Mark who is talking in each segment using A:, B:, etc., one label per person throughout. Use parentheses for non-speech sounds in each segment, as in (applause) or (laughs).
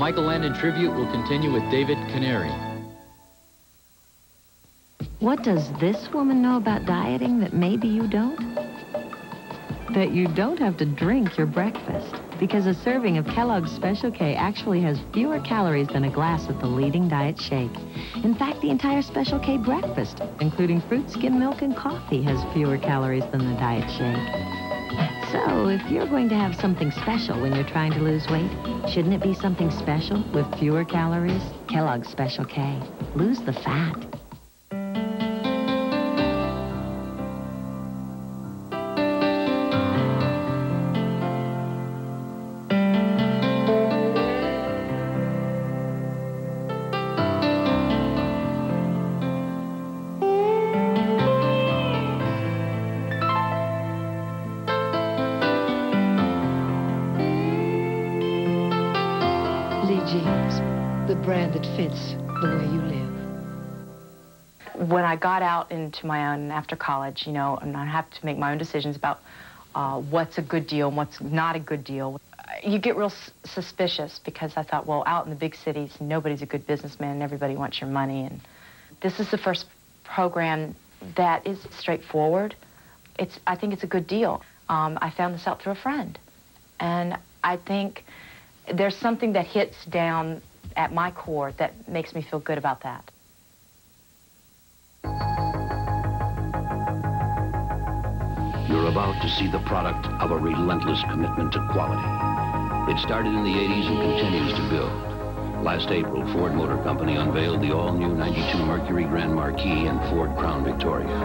A: Michael Landon tribute will continue with David Canary.
B: What does this woman know about dieting that maybe you don't? That you don't have to drink your breakfast because a serving of Kellogg's Special K actually has fewer calories than a glass of the leading diet shake. In fact, the entire Special K breakfast, including fruit, skim milk, and coffee, has fewer calories than the diet shake. So, if you're going to have something special when you're trying to lose weight, shouldn't it be something special with fewer calories? Kellogg's Special K. Lose the fat.
C: Brand that fits the way you live.
D: When I got out into my own after college, you know, and I have to make my own decisions about uh, what's a good deal and what's not a good deal, you get real suspicious because I thought, well, out in the big cities, nobody's a good businessman and everybody wants your money. And this is the first program that is straightforward. It's, I think it's a good deal. Um, I found this out through a friend. And I think there's something that hits down at my core that makes me feel good about that.
E: You're about to see the product of a relentless commitment to quality. It started in the 80s and continues to build. Last April, Ford Motor Company unveiled the all-new 92 Mercury Grand Marquis and Ford Crown Victoria.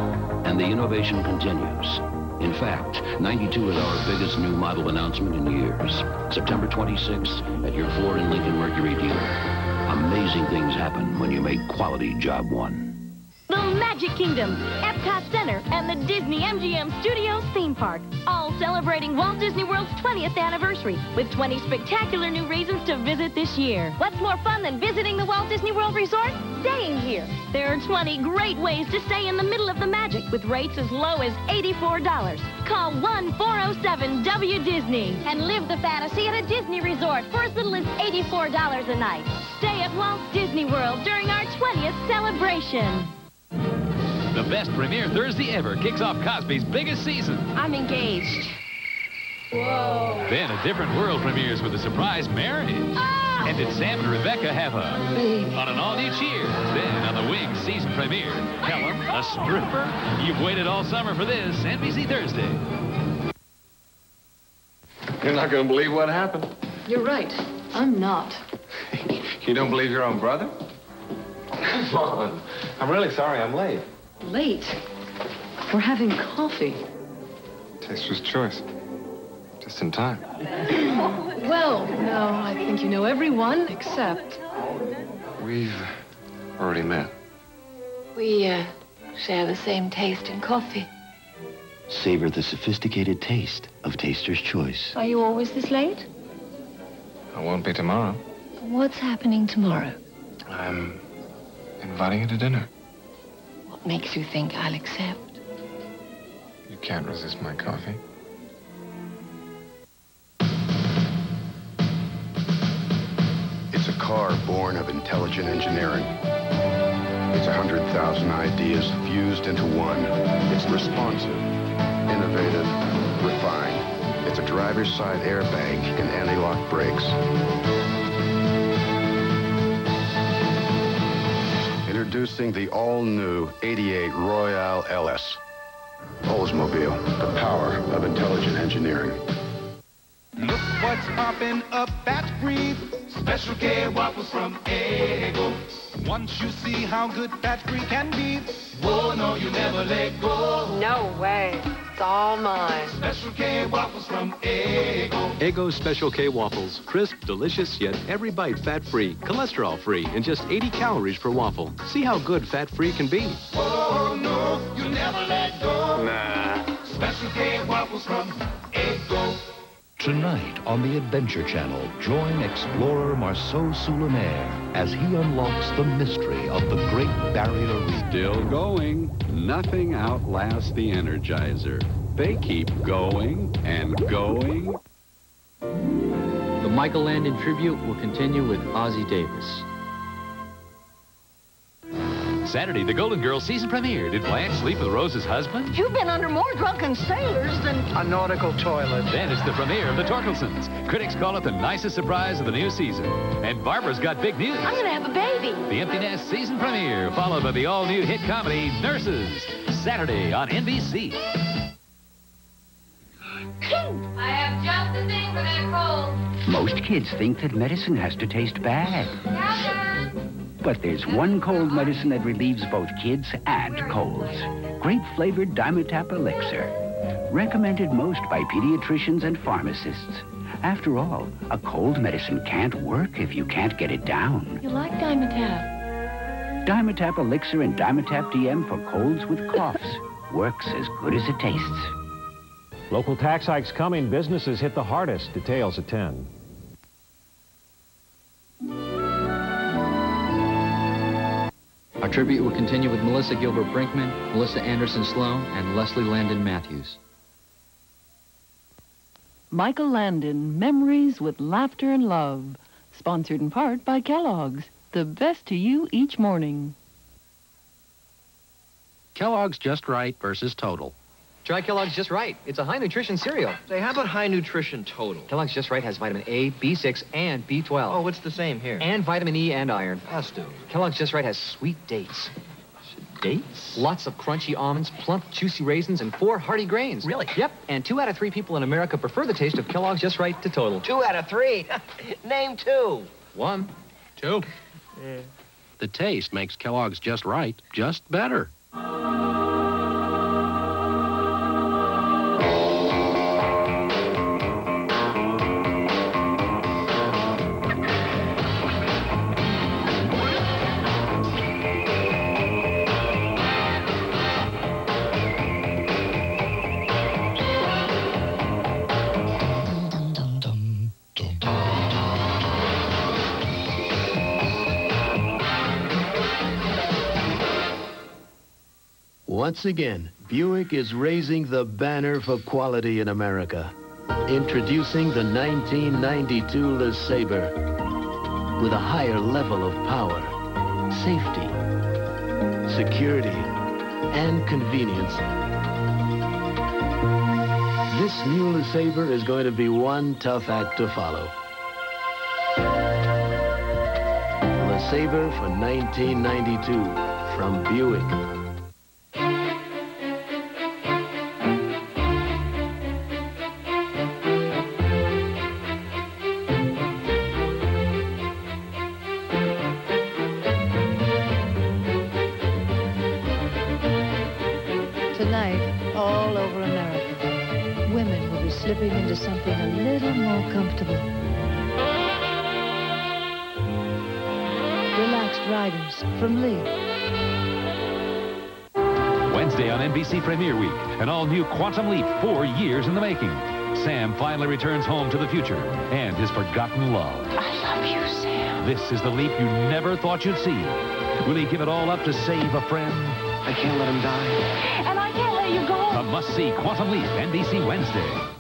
E: And the innovation continues. In fact, 92 is our biggest new model announcement in years. September 26th at your Ford and Lincoln Mercury dealer. Amazing things happen when you make quality job one.
F: Magic Kingdom, Epcot Center, and the Disney MGM Studios theme park, all celebrating Walt Disney World's 20th anniversary with 20 spectacular new reasons to visit this year. What's more fun than visiting the Walt Disney World Resort? Staying here. There are 20 great ways to stay in the middle of the magic with rates as low as $84. Call 1-407-W-Disney and live the fantasy at a Disney resort for as little as $84 a night. Stay at Walt Disney World during our 20th celebration.
G: The best premiere Thursday ever kicks off Cosby's biggest season.
H: I'm engaged.
G: Whoa. Then a different world premieres with a surprise marriage.
H: Oh.
G: And did Sam and Rebecca have a... baby On an all-new Cheers. Then on the Wings season premiere, Helen, a stripper? You've waited all summer for this. NBC Thursday.
I: You're not going to believe what happened.
C: You're right. I'm not. (laughs)
I: you don't believe your own brother? Come on. I'm really sorry I'm late.
C: Late? We're having coffee.
I: Taster's choice. Just in time. (clears throat)
C: well, no, I think you know everyone except...
I: We've already met.
H: We, uh, share the same taste in coffee.
J: Savor the sophisticated taste of Taster's Choice.
H: Are you always this late?
I: I won't be tomorrow.
H: What's happening tomorrow?
I: I'm inviting you to dinner.
H: What makes you think I'll accept?
I: You can't resist my coffee.
K: It's a car born of intelligent engineering. It's a 100,000 ideas fused into one. It's responsive, innovative, refined. It's a driver's side airbag and anti-lock brakes. Introducing the all-new 88 Royale LS. Oldsmobile, the power of intelligent engineering.
L: Look what's popping up at Free. Special K waffles from Eggo. Once you see how good fat free can be, whoa, no, you never let go.
M: No way. It's all mine.
L: Special K waffles from Eggo.
N: Eggo Special K waffles. Crisp, delicious, yet every bite fat-free, cholesterol-free, and just 80 calories per waffle. See how good fat-free can be.
L: Whoa, no, you never let go. Nah. Special K waffles from Eggo.
O: Tonight on the Adventure Channel, join explorer Marceau Soulinaire as he unlocks the mystery of the Great Barrier Reef.
P: Still going. Nothing outlasts the Energizer. They keep going and going.
A: The Michael Landon tribute will continue with Ossie Davis.
G: Saturday, the Golden Girls season premiere. Did Blanche sleep with Rose's husband?
Q: You've been under more drunken sailors than...
R: A nautical toilet.
G: Then it's the premiere of The Torkelsons. Critics call it the nicest surprise of the new season. And Barbara's got big news.
Q: I'm going to have a baby.
G: The Empty Nest season premiere, followed by the all-new hit comedy Nurses. Saturday on NBC.
S: I have just the thing for that cold.
T: Most kids think that medicine has to taste bad. But there's one cold medicine that relieves both kids and colds. Grape-flavored Dimetapp Elixir. Recommended most by pediatricians and pharmacists. After all, a cold medicine can't work if you can't get it down.
H: You like Dimetapp?
T: Dimetapp Elixir and Dimetapp DM for colds with coughs. Works as good as it tastes.
U: Local tax hikes coming. Businesses hit the hardest. Details at 10.
A: Our tribute will continue with Melissa Gilbert Brinkman, Melissa Anderson Sloan, and Leslie Landon Matthews.
V: Michael Landon, Memories with Laughter and Love. Sponsored in part by Kellogg's. The best to you each morning.
W: Kellogg's Just Right versus Total.
X: Try Kellogg's Just Right. It's a high nutrition cereal.
Y: Say, how about high nutrition total?
X: Kellogg's Just Right has vitamin A, B6, and B12.
Y: Oh, what's the same here?
X: And vitamin E and iron.
Y: Us do.
X: Kellogg's Just Right has sweet dates.
Y: Dates?
X: Lots of crunchy almonds, plump, juicy raisins, and four hearty grains.
Y: Really?
X: Yep. And two out of three people in America prefer the taste of Kellogg's Just Right to Total.
Y: Two out of three. (laughs) Name two.
X: One.
Y: Two. Yeah.
W: The taste makes Kellogg's Just Right just better.
J: Once again, Buick is raising the banner for quality in America. Introducing the 1992 LeSabre with a higher level of power, safety, security, and convenience. This new LeSabre is going to be one tough act to follow. LeSabre for 1992 from Buick.
Z: Slipping into something a little more comfortable. Relaxed Riders from Lee.
G: Wednesday on NBC Premiere Week, an all-new Quantum Leap, four years in the making. Sam finally returns home to the future and his forgotten love.
H: I love you, Sam.
G: This is the leap you never thought you'd see. Will he give it all up to save a friend?
Y: I can't let him die.
Q: And I can't let you go.
G: A must-see Quantum Leap, NBC Wednesday.